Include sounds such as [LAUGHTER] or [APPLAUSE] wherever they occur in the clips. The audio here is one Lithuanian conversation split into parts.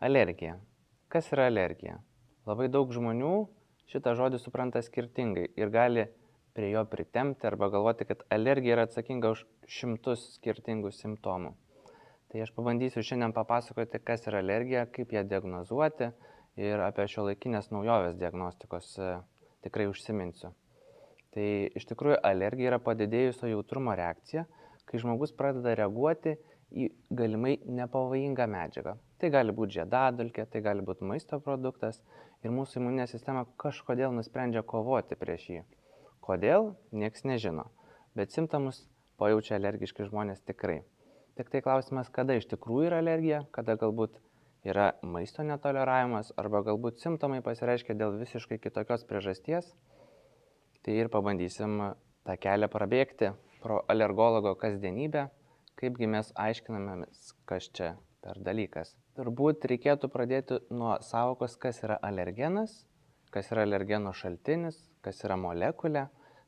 Alergija. Kas yra alergija? Labai daug žmonių šitą žodį supranta skirtingai ir gali prie jo pritemti arba galvoti, kad alergija yra atsakinga už šimtus skirtingų simptomų. Tai aš pabandysiu šiandien papasakoti, kas yra alergija, kaip ją diagnozuoti ir apie šio laikinės naujovės diagnostikos e, tikrai užsiminsiu. Tai iš tikrųjų alergija yra padidėjusio jautrumo reakcija, kai žmogus pradeda reaguoti į galimai nepavojingą medžiagą. Tai gali būti žiedadulkė, tai gali būti maisto produktas ir mūsų imuninė sistema kažkodėl nusprendžia kovoti prieš jį. Kodėl, nieks nežino, bet simptomus pajaučia alergiški žmonės tikrai. Tik tai klausimas, kada iš tikrųjų yra alergija, kada galbūt yra maisto netoleravimas arba galbūt simptomai pasireiškia dėl visiškai kitokios priežasties. Tai ir pabandysim tą kelią prabėgti pro alergologo kasdienybę kaipgi mes aiškinamės, kas čia per dalykas. Turbūt reikėtų pradėti nuo savokos, kas yra alergenas, kas yra alergeno šaltinis, kas yra molekulė.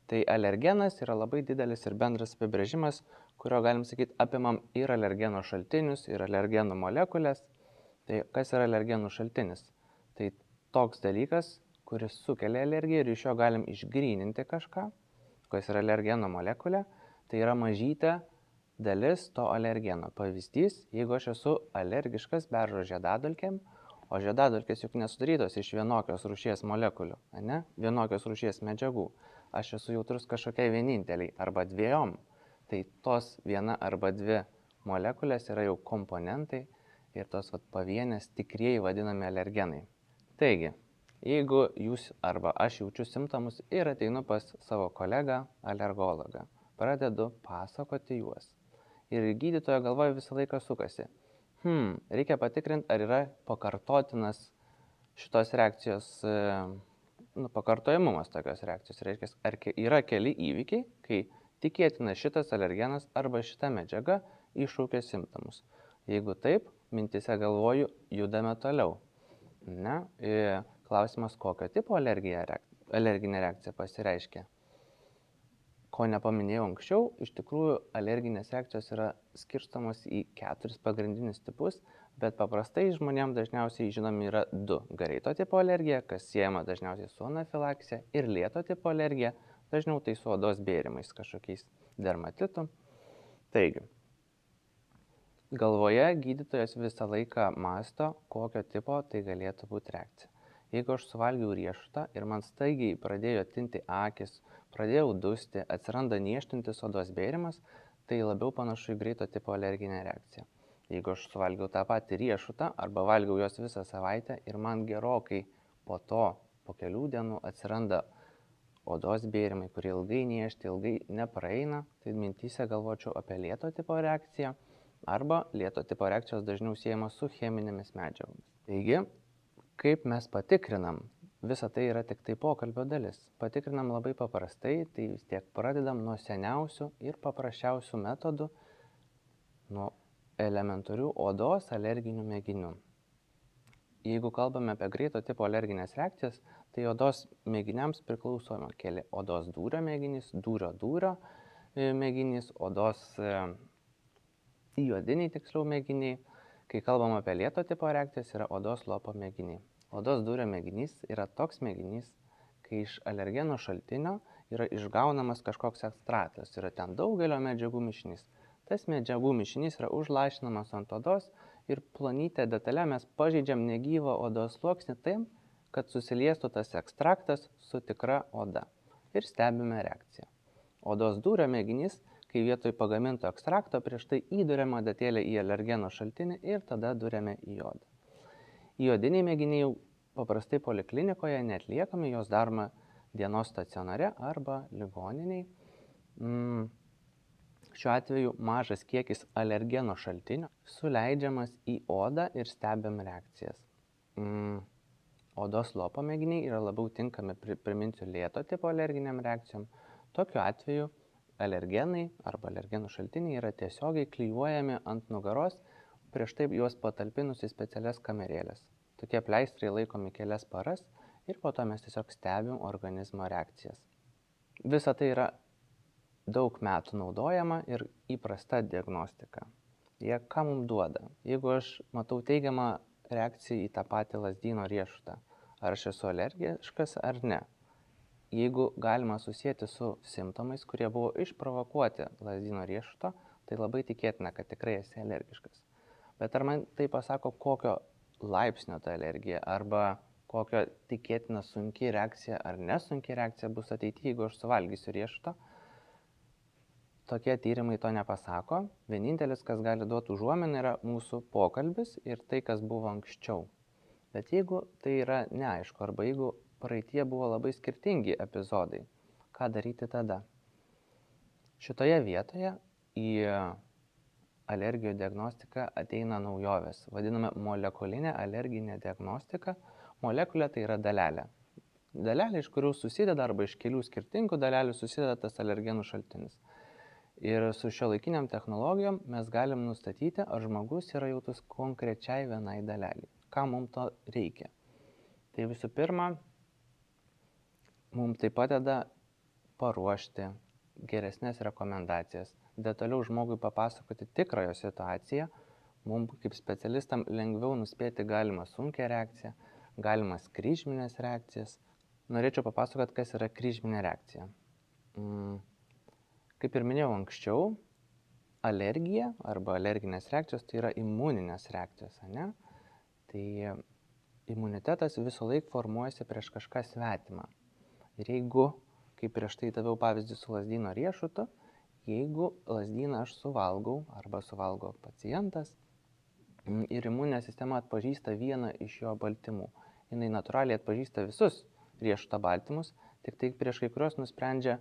Tai alergenas yra labai didelis ir bendras apibrėžimas, kurio galim sakyti apimam ir alergeno šaltinius, ir alergenų molekulės. Tai kas yra alergenų šaltinis? Tai toks dalykas, kuris sukelia alergiją ir iš jo galim išgryninti kažką, kas yra alergeno molekulė. Tai yra mažytė dalis to alergeno. Pavyzdys, jeigu aš esu alergiškas beržo žiedadulkėm, o žiedadulkės juk nesudarytos iš vienokios rūšies molekulių, ne? vienokios rūšies medžiagų. Aš esu jautrus kažkokiai vieninteliai arba dviejom. Tai tos viena arba dvi molekulės yra jau komponentai ir tos vat, pavienės tikrieji vadinami alergenai. Taigi, jeigu jūs arba aš jaučiu simptomus ir ateinu pas savo kolegą alergologą, pradedu pasakoti juos ir gydytojo galvoje visą laiką sukasi. Hmm, reikia patikrinti, ar yra pakartotinas šitos reakcijos, e, nu, pakartojimumas tokios reakcijos. Reiškia, ar yra keli įvykiai, kai tikėtina šitas alergenas arba šita medžiaga iššūkia simptomus. Jeigu taip, mintise galvoju, judame toliau. Ne? E, klausimas, kokio tipo alerginė reakcija pasireiškia ko nepaminėjau anksčiau, iš tikrųjų alerginės reakcijos yra skirstamos į keturis pagrindinius tipus, bet paprastai žmonėms dažniausiai žinomi yra du. Greito tipo alergija, kas siejama dažniausiai su anafilaksija, ir lėto tipo alergija, dažniau tai su odos bėrimais kažkokiais dermatitu. Taigi, galvoje gydytojas visą laiką masto, kokio tipo tai galėtų būti reakcija. Jeigu aš suvalgiau riešutą ir man staigiai pradėjo tinti akis, pradėjau dusti, atsiranda nieštintis odos bėrimas, tai labiau panašu į greito tipo alerginę reakciją. Jeigu aš suvalgiau tą patį riešutą arba valgiau juos visą savaitę ir man gerokai po to, po kelių dienų atsiranda odos bėrimai, kurie ilgai niešti, ilgai nepraeina, tai mintysė galvočiau apie lėto tipo reakciją arba lėto tipo reakcijos dažniau siejamos su cheminėmis medžiagomis. Taigi, kaip mes patikrinam visa tai yra tiktai pokalbio dalis. Patikrinam labai paprastai, tai vis tiek pradedam nuo seniausių ir paprasčiausių metodų, nuo elementarių odos alerginių mėginių. Jeigu kalbame apie greito tipo alerginės reakcijas, tai odos mėginiams priklauso keli odos dūrio mėginys, dūrio dūrio e, mėginys, odos juodiniai e, tiksliau mėginiai. Kai kalbam apie lėto tipo reakcijas, yra odos lopo mėginiai. Odos dūrio mėginys yra toks mėginys, kai iš alergeno šaltinio yra išgaunamas kažkoks ekstraktas, yra ten daugelio medžiagų mišinys. Tas medžiagų mišinys yra užlašinamas ant odos ir plonytė detalė mes pažeidžiam negyvą odos sluoksnį taip, kad susiliestų tas ekstraktas su tikra oda. Ir stebime reakciją. Odos dūrio mėginys, kai vietoj pagaminto ekstrakto prieš tai įduriama datėlė į alergeno šaltinį ir tada duriame į odą. Įodiniai mėginiai paprastai poliklinikoje netliekami, jos daroma dienos stacionare arba ligoniniai. Mm. Šiuo atveju mažas kiekis alergeno šaltinio suleidžiamas į odą ir stebim reakcijas. Mm. Odos lopo mėginiai yra labiau tinkami, priminsiu, lėto tipo alerginiam reakcijom. Tokiu atveju alergenai arba alergenų šaltiniai yra tiesiogiai klyjuojami ant nugaros prieš tai juos patalpinus į specialias kamerėlės. Tokie pleistrai laikomi kelias paras ir po to mes tiesiog stebim organizmo reakcijas. Visa tai yra daug metų naudojama ir įprasta diagnostika. Jie ką mums duoda? Jeigu aš matau teigiamą reakcija į tą patį lasdyno riešutą. Ar aš esu alergiškas ar ne. Jeigu galima susijęti su simptomais, kurie buvo išprovokuoti lasdyno riešuto, tai labai tikėtina, kad tikrai esi alergiškas. Bet ar man tai pasako, kokio laipsnio ta alergija arba kokio tikėtina sunki reakcija ar nesunki reakcija bus ateityje, jeigu aš suvalgysiu riešuto, tokie tyrimai to nepasako. Vienintelis, kas gali duoti užuominą, yra mūsų pokalbis ir tai, kas buvo anksčiau. Bet jeigu tai yra neaišku, arba jeigu praeitie buvo labai skirtingi epizodai, ką daryti tada? Šitoje vietoje į alergijų diagnostiką ateina naujovės. Vadiname molekulinė alerginė diagnostika. Molekulė tai yra dalelė. Dalelė, iš kurių susideda arba iš kelių skirtingų dalelių susideda tas alergenų šaltinis. Ir su šio laikiniam technologijom mes galim nustatyti, ar žmogus yra jautus konkrečiai vienai daleliai. Ką mums to reikia? Tai visų pirma, mums tai padeda paruošti geresnės rekomendacijas, detaliau žmogui papasakoti tikrąją situaciją, mums kaip specialistam lengviau nuspėti galimą sunkę reakciją, galimas kryžminės reakcijas. Norėčiau papasakoti, kas yra kryžminė reakcija. Mm Kaip ir minėjau anksčiau, alergija arba alerginės reakcijos tai yra imuninės reakcijos, ne? Tai imunitetas visą laiką formuojasi prieš kažką svetimą. Ir jeigu, kaip prieš tai daviau pavyzdį su lasdyno riešutu, jeigu lasdyną aš suvalgau arba suvalgo pacientas ir imuninė sistema atpažįsta vieną iš jo baltymų, jinai natūraliai atpažįsta visus riešuto baltymus, tik tai prieš kai kurios nusprendžia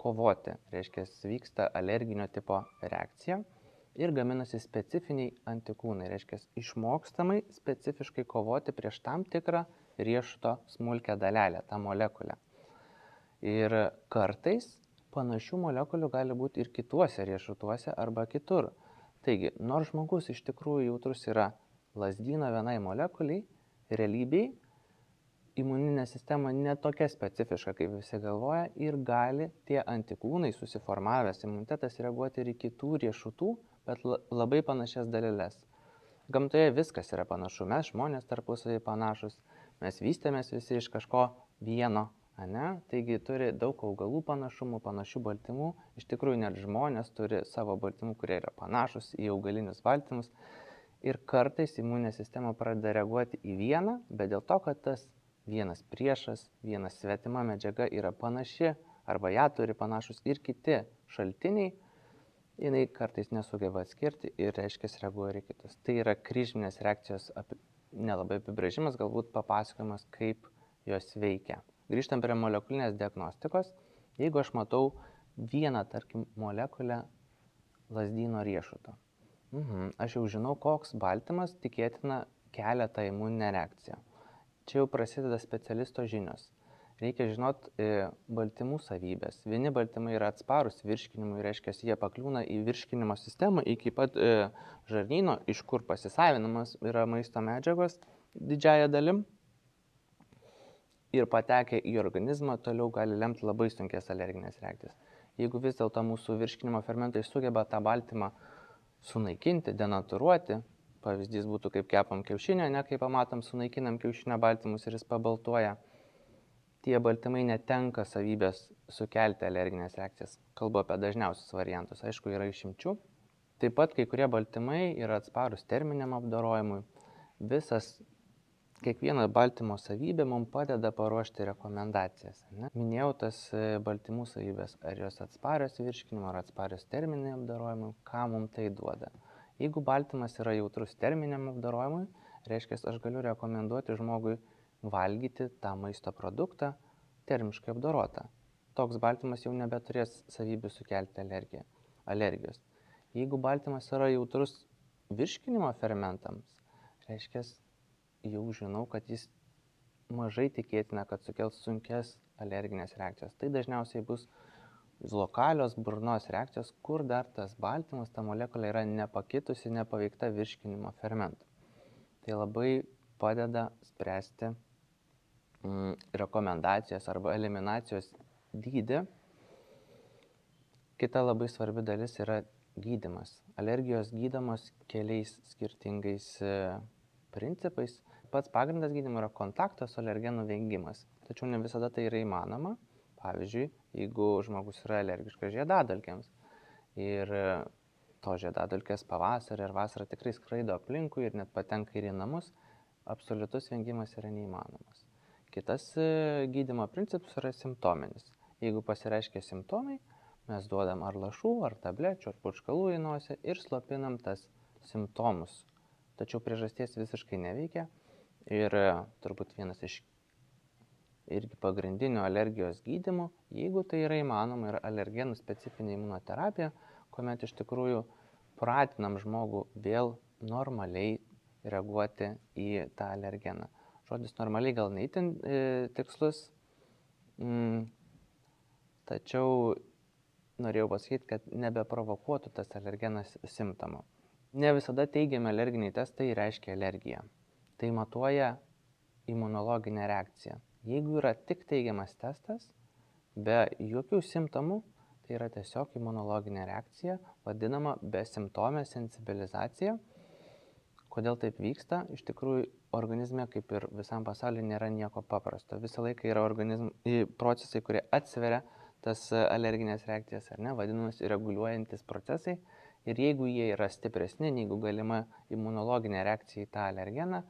kovoti. Reiškia, vyksta alerginio tipo reakcija ir gaminasi specifiniai antikūnai. Reiškia, išmokstamai specifiškai kovoti prieš tam tikrą riešuto smulkę dalelę, tą molekulę. Ir kartais panašių molekulių gali būti ir kituose riešutuose arba kitur. Taigi, nors žmogus iš tikrųjų jautrus yra lasdyno vienai molekuliai, realybėj imuninė sistema ne tokia specifiška, kaip visi galvoja, ir gali tie antikūnai susiformavęs imunitetas reaguoti ir į kitų riešutų, bet labai panašias dalelės. Gamtoje viskas yra panašu, mes žmonės tarpusavį panašus, mes vystėmės visi iš kažko vieno, ne? taigi turi daug augalų panašumų, panašių baltymų, iš tikrųjų net žmonės turi savo baltymų, kurie yra panašus į augalinius baltymus. Ir kartais imuninė sistema pradeda reaguoti į vieną, bet dėl to, kad tas vienas priešas, viena svetima medžiaga yra panaši arba ją turi panašus ir kiti šaltiniai, jinai kartais nesugeba atskirti ir reiškia reaguoja ir kitus. Tai yra kryžminės reakcijos api, nelabai apibrėžimas, galbūt papasakojimas, kaip jos veikia. Grįžtam prie molekulinės diagnostikos. Jeigu aš matau vieną, tarkim, molekulę lasdyno riešuto, mhm, aš jau žinau, koks baltymas tikėtina kelia tą imuninę reakciją čia jau prasideda specialisto žinios. Reikia žinot e, baltymų savybės. Vieni baltymai yra atsparus virškinimui, reiškia, jie pakliūna į virškinimo sistemą iki pat e, žarnyno, iš kur pasisavinamas yra maisto medžiagos didžiaja dalim. Ir patekę į organizmą toliau gali lemti labai sunkės alerginės reakcijas. Jeigu vis dėlto mūsų virškinimo fermentai sugeba tą baltymą sunaikinti, denatūruoti, Pavyzdys būtų, kaip kepam kiaušinio, ne kaip pamatom, sunaikinam kiaušinio baltymus ir jis pabaltuoja. Tie baltymai netenka savybės sukelti alerginės reakcijas. Kalbu apie dažniausius variantus, aišku, yra išimčių. Taip pat kai kurie baltymai yra atsparus terminiam apdorojimui. Visas kiekviena baltymo savybė mums padeda paruošti rekomendacijas. Ne? Minėjau tas e, baltymų savybės, ar jos atsparios virškinimo, ar atsparios terminiam apdorojimui, ką mums tai duoda. Jeigu baltymas yra jautrus terminiam apdarojimui, reiškia, aš galiu rekomenduoti žmogui valgyti tą maisto produktą termiškai apdorotą. Toks baltymas jau nebeturės savybių sukelti alergiją, alergijos. Jeigu baltymas yra jautrus virškinimo fermentams, reiškia, jau žinau, kad jis mažai tikėtina, kad sukels sunkes alerginės reakcijas. Tai dažniausiai bus lokalios burnos reakcijos, kur dar tas baltymas, ta molekulė yra nepakitusi, nepaveikta virškinimo fermentų. Tai labai padeda spręsti mm, rekomendacijos arba eliminacijos dydį. Kita labai svarbi dalis yra gydimas. Alergijos gydamos keliais skirtingais e, principais. Pats pagrindas gydimo yra kontakto su alergenų vengimas. Tačiau ne visada tai yra įmanoma. Pavyzdžiui, jeigu žmogus yra alergiškas žiedadulkėms ir to žiedadulkės pavasarį ir vasarą tikrai skraido aplinkui ir net patenka ir į namus, absoliutus vengimas yra neįmanomas. Kitas e, gydimo principas yra simptominis. Jeigu pasireiškia simptomai, mes duodam ar lašų, ar tablečių, ar pučkalų į nosį ir slopinam tas simptomus. Tačiau priežasties visiškai neveikia ir e, turbūt vienas iš irgi pagrindinių alergijos gydymų, jeigu tai yra įmanoma, yra alergenų specifinė imunoterapija, kuomet iš tikrųjų pratinam žmogų vėl normaliai reaguoti į tą alergeną. Žodis normaliai gal neįtin e, tikslus, mm, tačiau norėjau pasakyti, kad nebeprovokuotų tas alergenas simptomų. Ne visada teigiami alerginiai testai reiškia alergiją. Tai matuoja imunologinę reakciją. Jeigu yra tik teigiamas testas, be jokių simptomų, tai yra tiesiog imunologinė reakcija, vadinama besimptomė sensibilizacija. Kodėl taip vyksta? Iš tikrųjų, organizme, kaip ir visam pasauliu, nėra nieko paprasto. Visą laiką yra organizm, procesai, kurie atsveria tas alerginės reakcijas, ar ne, vadinamas reguliuojantis procesai. Ir jeigu jie yra stipresni, negu galima imunologinė reakcija į tą alergeną,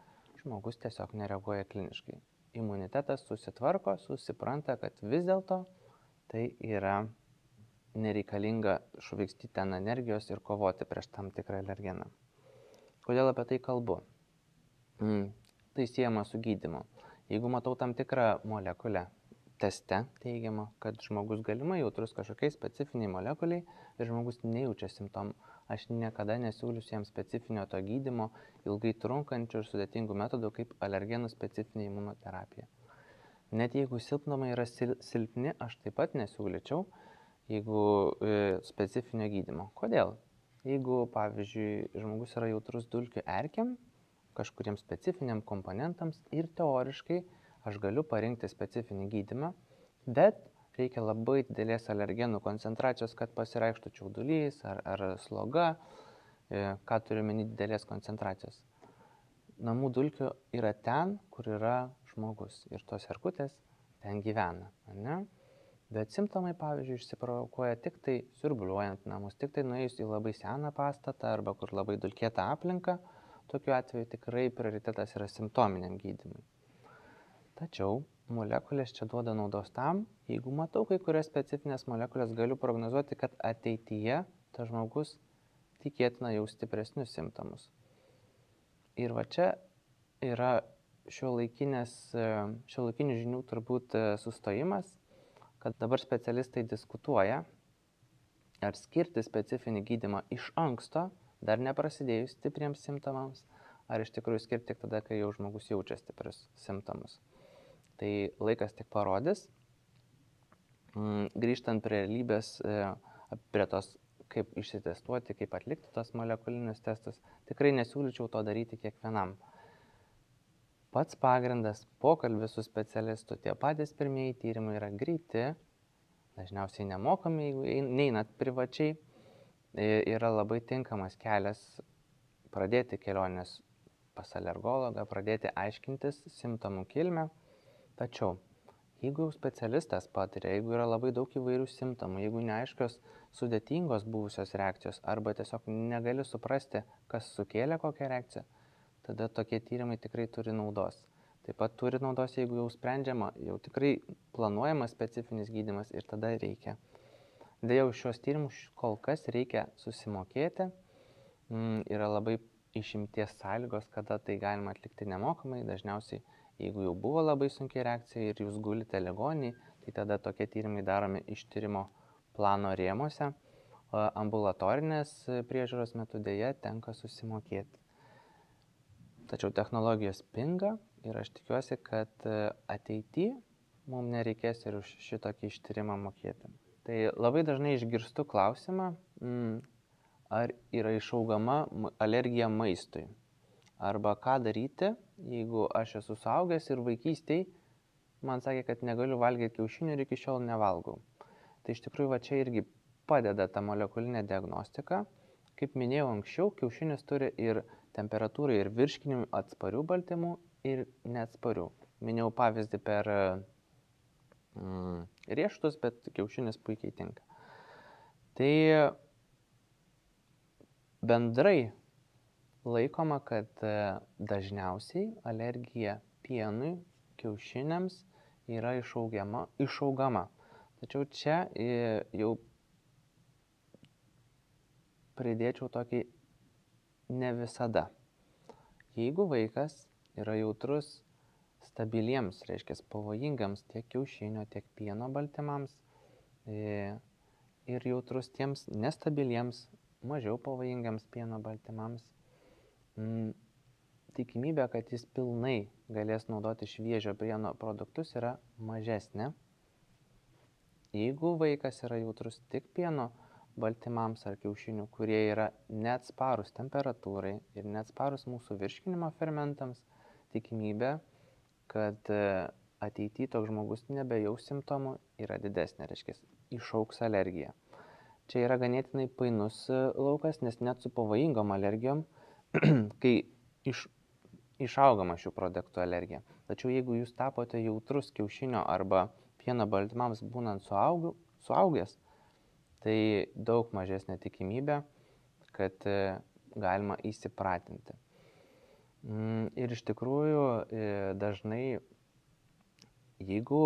žmogus tiesiog nereaguoja kliniškai imunitetas susitvarko, susipranta, kad vis dėlto tai yra nereikalinga švaikstyti ten energijos ir kovoti prieš tam tikrą alergeną. Kodėl apie tai kalbu? Mm, tai siejama su gydimu. Jeigu matau tam tikrą molekulę teste teigiamą, kad žmogus galimai jautrus kažkokiai specifiniai molekuliai ir žmogus nejaučia simptomų, aš niekada nesiūlysiu jam specifinio to gydymo, ilgai trunkančių ir sudėtingų metodų kaip alergenų specifinė imunoterapija. Net jeigu silpnomai yra sil silpni, aš taip pat nesiūlyčiau, jeigu e, specifinio gydymo. Kodėl? Jeigu, pavyzdžiui, žmogus yra jautrus dulkių erkiam, kažkuriems specifiniam komponentams ir teoriškai aš galiu parinkti specifinį gydymą, bet reikia labai didelės alergenų koncentracijos, kad pasireikštų čiaudulys ar, ar sloga, e, ką turiu meni didelės koncentracijos. Namų dulkių yra ten, kur yra žmogus ir tos erkutės ten gyvena. Ne? Bet simptomai, pavyzdžiui, išsiprovokuoja tik tai siurbliuojant namus, tik tai nuėjus į labai seną pastatą arba kur labai dulkėta aplinka, tokiu atveju tikrai prioritetas yra simptominiam gydymui. Tačiau molekulės čia duoda naudos tam, jeigu matau kai kurias specifines molekulės, galiu prognozuoti, kad ateityje tas žmogus tikėtina jau stipresnius simptomus. Ir va čia yra šio, šio laikinių žinių turbūt sustojimas, kad dabar specialistai diskutuoja, ar skirti specifinį gydimą iš anksto, dar neprasidėjus stipriems simptomams, ar iš tikrųjų skirti tik tada, kai jau žmogus jaučia stiprius simptomus. Tai laikas tik parodys. Mm, grįžtant prie realybės, e, prie tos, kaip išsitestuoti, kaip atlikti tos molekulinius testus, tikrai nesiūlyčiau to daryti kiekvienam. Pats pagrindas - pokalbis su specialistu. Tie patys pirmieji tyrimai yra greiti, dažniausiai nemokami, jeigu neinat privačiai, e, yra labai tinkamas kelias pradėti kelionės pas alergologą, pradėti aiškintis simptomų kilmę Tačiau, jeigu jau specialistas patiria, jeigu yra labai daug įvairių simptomų, jeigu neaiškios sudėtingos buvusios reakcijos arba tiesiog negali suprasti, kas sukėlė kokią reakciją, tada tokie tyrimai tikrai turi naudos. Taip pat turi naudos, jeigu jau sprendžiama, jau tikrai planuojamas specifinis gydimas ir tada reikia. Deja, už šios tyrimus kol kas reikia susimokėti. Mm, yra labai išimties sąlygos, kada tai galima atlikti nemokamai. Dažniausiai Jeigu jau buvo labai sunkiai reakcija ir jūs gulite ligonį, tai tada tokie tyrimai daromi ištyrimo plano rėmose. Ambulatorinės priežiūros metu dėje tenka susimokėti. Tačiau technologijos pinga ir aš tikiuosi, kad e, ateityje mums nereikės ir už šitokį ištyrimą mokėti. Tai labai dažnai išgirstu klausimą, mm, ar yra išaugama alergija maistui. Arba ką daryti, jeigu aš esu suaugęs ir vaikystėj man sakė, kad negaliu valgyti kiaušinių ir iki šiol nevalgau. Tai iš tikrųjų va čia irgi padeda ta molekulinė diagnostika. Kaip minėjau anksčiau, kiaušinis turi ir temperatūrai ir virškinimui atsparių baltymų ir neatsparių. Minėjau pavyzdį per mm, riešutus, bet kiaušinis puikiai tinka. Tai bendrai laikoma, kad e, dažniausiai alergija pienui, kiaušiniams yra išaugiama, išaugama. Tačiau čia e, jau pridėčiau tokį ne visada. Jeigu vaikas yra jautrus stabiliems, reiškia pavojingams tiek kiaušinio, tiek pieno baltymams e, ir jautrus tiems nestabiliems, mažiau pavojingiams pieno baltymams, tikimybė, kad jis pilnai galės naudoti šviežio pieno produktus yra mažesnė Jeigu vaikas yra jautrus tik pieno baltymams ar kiaušinių, kurie yra neatsparus temperatūrai ir neatsparus mūsų virškinimo fermentams, tikimybė, kad e, ateityje toks žmogus nebejaus simptomų yra didesnė, reiškia, išauks alergija. Čia yra ganėtinai painus e, laukas, nes net su pavojingom alergijom, [CLEARS THROAT] kai iš, išaugama šių produktų alergija. Tačiau jeigu jūs tapote jautrus kiaušinio arba pieno baltymams būnant suaugu, suaugęs, tai daug mažesnė tikimybė, kad e, galima įsipratinti. Mm, ir iš tikrųjų e, dažnai, jeigu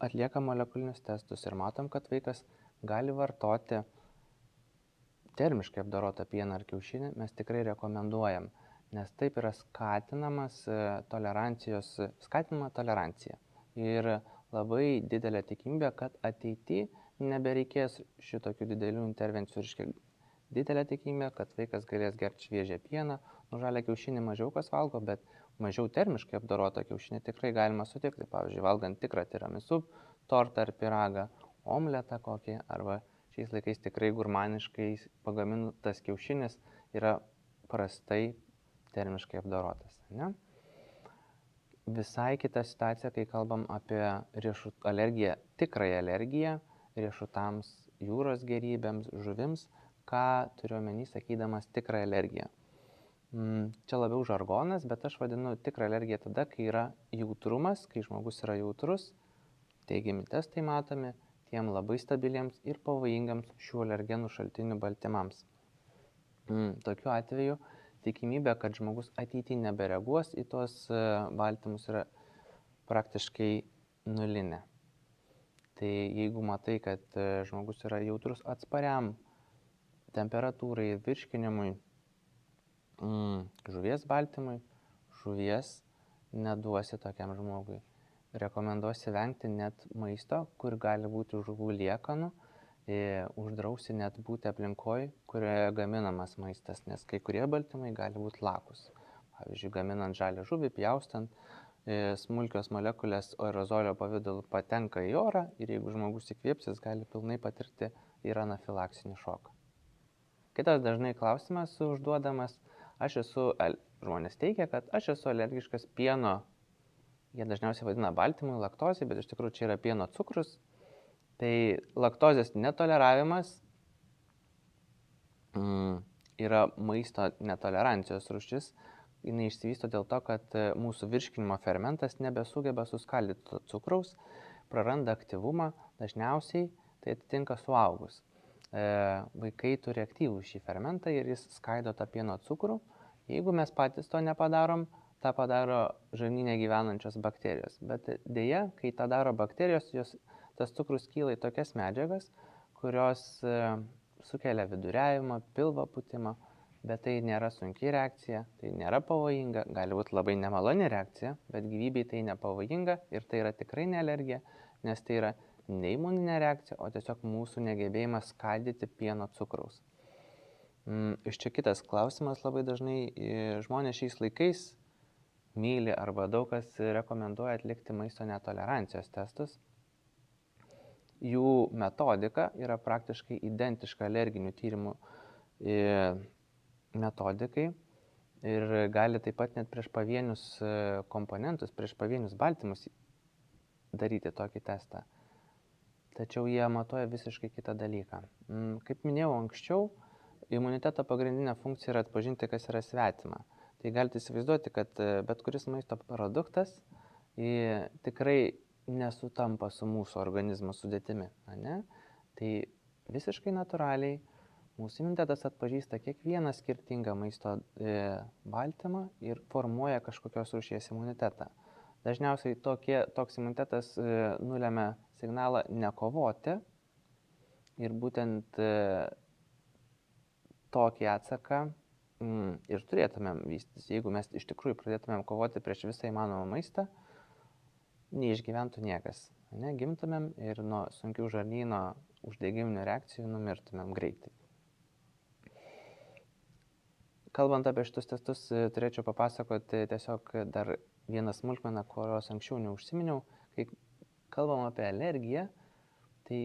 atliekam molekulinius testus ir matom, kad vaikas gali vartoti termiškai apdorotą pieną ar kiaušinį, mes tikrai rekomenduojam, nes taip yra skatinamas e, tolerancijos, skatinama tolerancija. Ir labai didelė tikimybė, kad ateity nebereikės šitokių didelių intervencijų. Reiškia, didelė tikimybė, kad vaikas galės gerti šviežią pieną, nu žalę kiaušinį mažiau kas valgo, bet mažiau termiškai apdorotą kiaušinį tikrai galima sutikti. Pavyzdžiui, valgant tikrą tiramisu, tortą ar piragą, omletą kokį, arba šiais laikais tikrai gurmaniškai pagamintas kiaušinis yra prastai termiškai apdorotas. Ne? visai kita situacija, kai kalbam apie riešut, alergiją, tikrąją alergiją riešutams, jūros gerybėms, žuvims, ką turiu omeny sakydamas tikrą alergiją. Mm, čia labiau žargonas, bet aš vadinu tikrą alergiją tada, kai yra jautrumas, kai žmogus yra jautrus, teigiami testai matomi, tiem labai stabiliems ir pavojingiams šių alergenų šaltinių baltymams. Mm, tokiu atveju tikimybė, kad žmogus ateityje nebereaguos į tuos e, baltymus yra praktiškai nulinė. Tai jeigu matai, kad e, žmogus yra jautrus atspariam temperatūrai ir virškinimui, mm, žuvies baltymui, žuvies neduosi tokiam žmogui. Rekomenduosi vengti net maisto, kur gali būti žuvų liekanų, uždrausi net būti aplinkoj, kurioje gaminamas maistas, nes kai kurie baltymai gali būti lakus. Pavyzdžiui, gaminant žalę žuvį, pjaustant, smulkios molekulės aerozolio pavydalu patenka į orą ir jeigu žmogus įkvėpsis, gali pilnai patirti ir anafilaksinį šoką. Kitas dažnai klausimas užduodamas, aš esu, žmonės teigia, kad aš esu alergiškas pieno, jie dažniausiai vadina baltymui, laktozai, bet iš tikrųjų čia yra pieno cukrus, Tai laktozės netoleravimas mm, yra maisto netolerancijos rušis. Jis išsivysto dėl to, kad e, mūsų virškinimo fermentas nebesugeba suskaldyti cukraus, praranda aktyvumą, dažniausiai tai atitinka suaugus. E, vaikai turi aktyvų šį fermentą ir jis skaido tą pieno cukrų. Jeigu mes patys to nepadarom, tą padaro žarnyne gyvenančios bakterijos. Bet dėja, kai tą daro bakterijos, jos tas cukrus kyla į tokias medžiagas, kurios e, sukelia viduriavimą, pilvo putimą, bet tai nėra sunki reakcija, tai nėra pavojinga, gali būti labai nemaloni reakcija, bet gyvybei tai nepavojinga ir tai yra tikrai ne alergija, nes tai yra ne imuninė reakcija, o tiesiog mūsų negebėjimas skaldyti pieno cukraus. Mm, iš čia kitas klausimas labai dažnai žmonės šiais laikais myli arba daug kas rekomenduoja atlikti maisto netolerancijos testus jų metodika yra praktiškai identiška alerginių tyrimų e, metodikai ir gali taip pat net prieš pavienius e, komponentus, prieš pavienius baltymus daryti tokį testą. Tačiau jie matuoja visiškai kitą dalyką. Mm, kaip minėjau anksčiau, imuniteto pagrindinė funkcija yra atpažinti, kas yra svetima. Tai galite įsivaizduoti, kad e, bet kuris maisto produktas tikrai nesutampa su mūsų organizmo sudėtimi. Ne? Tai visiškai natūraliai mūsų imunitetas atpažįsta kiekvieną skirtingą maisto e, baltymą ir formuoja kažkokios rūšies imunitetą. Dažniausiai tokie, toks imunitetas e, nulėmė signalą nekovoti ir būtent e, tokį atsaką mm, ir turėtumėm vystytis. Jeigu mes iš tikrųjų pradėtumėm kovoti prieš visą įmanomą maistą, neišgyventų niekas. Ne, gimtumėm ir nuo sunkių žarnyno uždegiminių reakcijų numirtumėm greitai. Kalbant apie šitus testus, turėčiau papasakoti tiesiog dar vieną smulkmeną, kurios anksčiau neužsiminiau. Kai kalbam apie alergiją, tai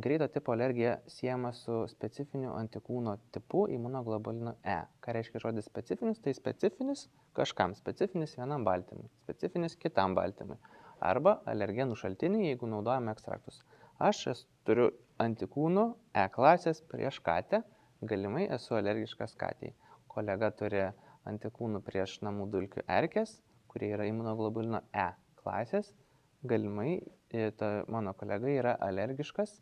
greito tipo alergija siejama su specifiniu antikūno tipu imunoglobulino E. Ką reiškia žodis specifinis? Tai specifinis kažkam, specifinis vienam baltymui, specifinis kitam baltymui. Arba alergenų šaltiniai, jeigu naudojame ekstraktus. Aš turiu antikūnų E klasės prieš katę, galimai esu alergiškas katėjai. Kolega turi antikūnų prieš namų dulkių erkės, kurie yra imunoglobulino E klasės, galimai e, ta, mano kolega yra alergiškas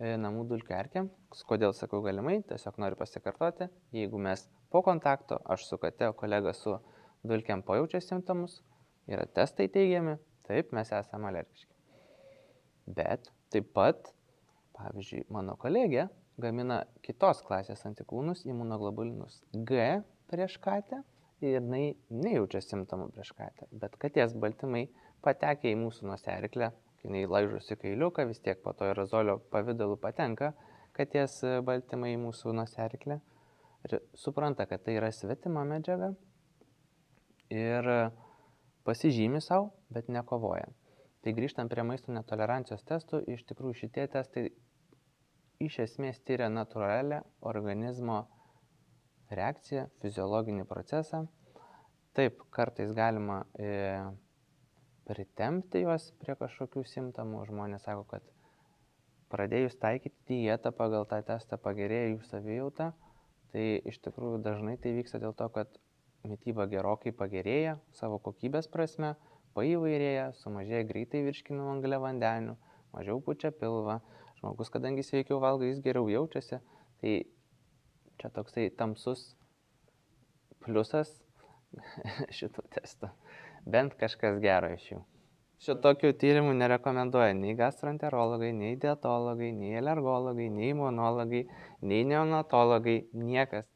namų dulkių erkėm. Kodėl sakau galimai, tiesiog noriu pasikartoti, jeigu mes po kontakto, aš su kate, kolega su dulkiam pajaučia simptomus, yra testai teigiami, taip, mes esame alergiški. Bet taip pat, pavyzdžiui, mano kolegė gamina kitos klasės antikūnus, imunoglobulinus G prieš katę ir jinai nejaučia simptomų prieš katę. Bet katės baltymai patekę į mūsų nosiariklę, kai laižosi kailiuką, vis tiek po to aerozolio pavydalu patenka katės baltymai į mūsų nosiariklę ir supranta, kad tai yra svetima medžiaga ir pasižymi savo, bet nekovoja. Tai grįžtant prie maisto netolerancijos testų, iš tikrųjų šitie testai iš esmės tyria natūralią organizmo reakciją, fiziologinį procesą. Taip, kartais galima e, pritempti juos prie kažkokių simptomų. Žmonės sako, kad pradėjus taikyti dietą pagal tą testą pagerėja jų savijauta. Tai iš tikrųjų dažnai tai vyksta dėl to, kad mytyba gerokai pagerėja savo kokybės prasme, paįvairėja, sumažėja greitai virškinimo angliavandenių, mažiau pučia pilvą, žmogus, kadangi sveikiau valgo, jis geriau jaučiasi. Tai Čia toksai tamsus pliusas [LAUGHS] šitų testų. Bent kažkas gero iš jų. Šitokių tyrimų nerekomenduoja nei gastroenterologai, nei dietologai, nei alergologai, nei imunologai, nei neonatologai, niekas.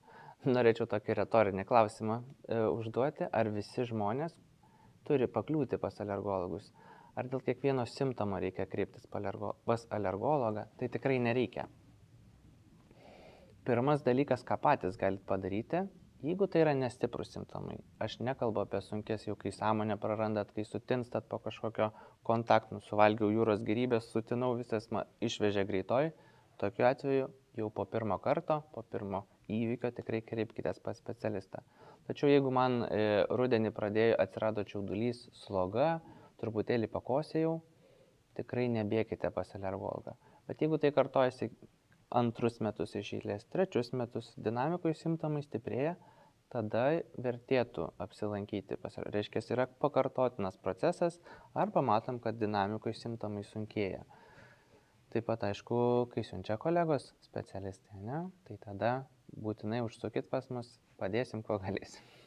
Norėčiau tokį retorinį klausimą e, užduoti, ar visi žmonės turi pakliūti pas alergologus. Ar dėl kiekvieno simptomo reikia kreiptis pas alergologą, tai tikrai nereikia. Pirmas dalykas, ką patys galite padaryti, jeigu tai yra nestiprus simptomai. Aš nekalbu apie sunkės, jau kai sąmonę prarandat, kai sutinstat po kažkokio kontaktų, suvalgiau jūros gerybės, sutinau, visas man išvežė greitoj. Tokiu atveju jau po pirmo karto, po pirmo įvykio tikrai kreipkite pas specialistą. Tačiau jeigu man e, rudenį pradėjo atsirado čiaudulys, sloga, truputėlį pakosėjau, tikrai nebėkite pas alergologą. Bet jeigu tai kartojasi antrus metus iš eilės, trečius metus dinamikoje simptomai stiprėja, tada vertėtų apsilankyti. Reiškia, yra pakartotinas procesas arba matom, kad dinamikoje simptomai sunkėja. Taip pat, aišku, kai siunčia kolegos specialistai, ne, tai tada būtinai užsukit pas mus, padėsim, ko galėsim.